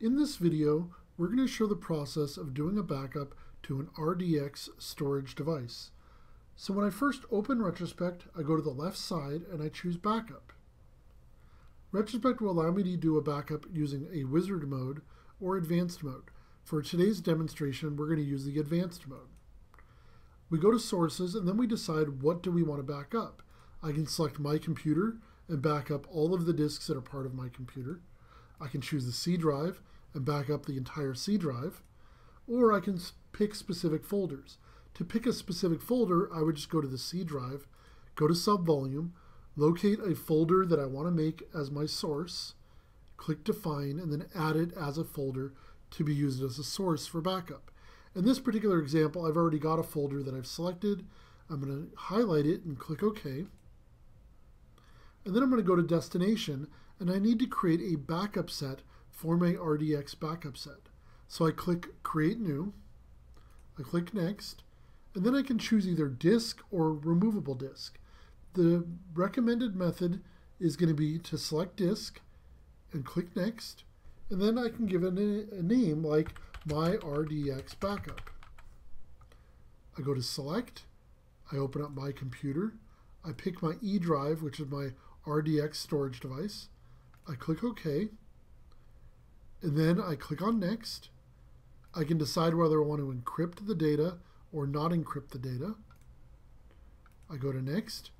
In this video, we're going to show the process of doing a backup to an RDX storage device. So when I first open Retrospect, I go to the left side and I choose Backup. Retrospect will allow me to do a backup using a wizard mode or advanced mode. For today's demonstration, we're going to use the advanced mode. We go to sources and then we decide what do we want to back up. I can select my computer and back up all of the disks that are part of my computer. I can choose the C drive and back up the entire C drive, or I can pick specific folders. To pick a specific folder, I would just go to the C drive, go to subvolume, locate a folder that I want to make as my source, click define, and then add it as a folder to be used as a source for backup. In this particular example, I've already got a folder that I've selected. I'm going to highlight it and click OK. And then I'm going to go to destination and I need to create a backup set for my RDX backup set. So I click Create New, I click Next, and then I can choose either disk or removable disk. The recommended method is going to be to select disk and click Next, and then I can give it a, name like My RDX Backup. I go to Select, I open up my computer, I pick my E drive, which is my RDX storage device, I click OK, and then I click on Next. I can decide whether I want to encrypt the data or not encrypt the data. I go to Next.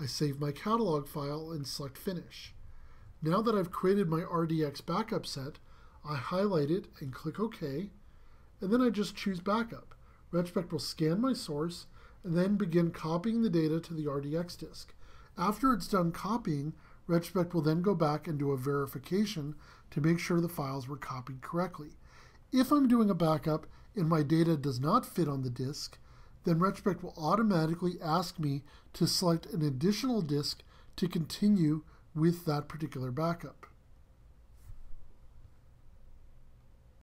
I save my catalog file and select Finish. Now that I've created my RDX backup set, I highlight it and click OK, and then I just choose Backup. Retrospect will scan my source and then begin copying the data to the RDX disk. After it's done copying, Retrospect will then go back and do a verification to make sure the files were copied correctly. If I'm doing a backup and my data does not fit on the disk, then Retrospect will automatically ask me to select an additional disk to continue with that particular backup.